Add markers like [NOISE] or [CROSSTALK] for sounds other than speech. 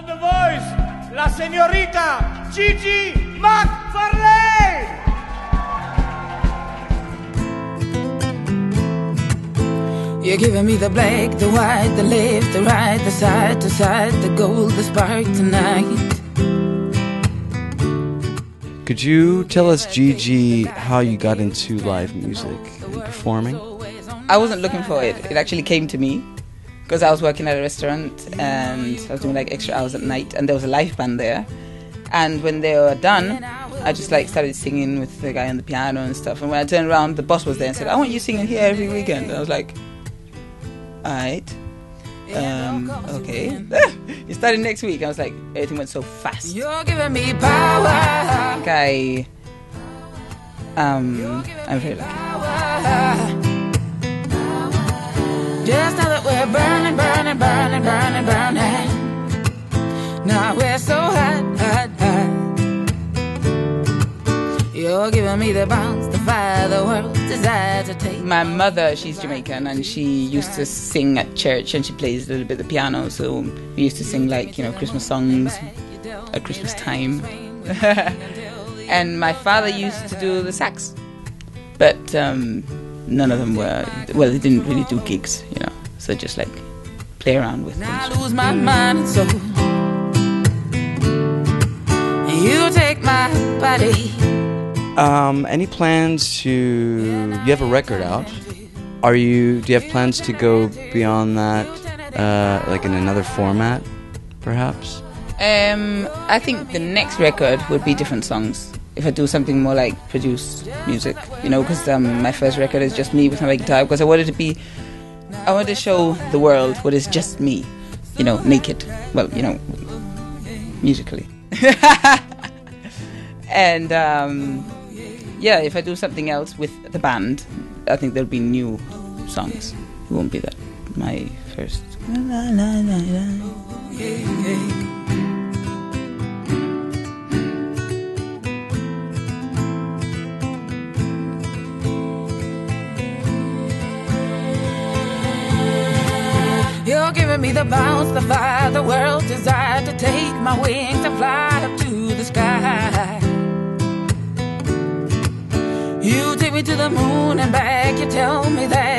On The Voice, la señorita Gigi McFarlane. You're giving me the black, the white, the left, the right, the side to side, the gold, the spark tonight. Could you tell us, Gigi, how you got into live music and performing? I wasn't looking for it. It actually came to me because I was working at a restaurant and I was doing like extra hours at night, and there was a live band there. And when they were done, I just like started singing with the guy on the piano and stuff. And when I turned around, the boss was there and said, "I want you singing here every weekend." And I was like, "All right." Um, okay. [LAUGHS] it started next week. I was like, everything went so fast. You're giving me power. I I, um, I'm very lucky. Burning, burning, burning, burning, burning. Now we're so hot, hot, hot. You're giving me the bounce, the fire, the desire to take. My mother, she's Jamaican, and she used to sing at church, and she plays a little bit of the piano. So we used to sing like you know Christmas songs at Christmas time. [LAUGHS] and my father used to do the sax, but um, none of them were. Well, they didn't really do gigs, you know. So just like play around with. I lose my mind and soul. And you take my body. Um, any plans to? You have a record out. Are you? Do you have plans to go beyond that, uh, like in another format, perhaps? Um, I think the next record would be different songs. If I do something more like produced music, you know, because um, my first record is just me with my guitar. Because I wanted to be, I want to show the world what is just me, you know, naked. Well, you know, musically. [LAUGHS] and um, yeah, if I do something else with the band, I think there'll be new songs. It won't be that my first. Giving me the bounce, the fire, the world's desire to take my wings and fly up to the sky. You take me to the moon and back. You tell me that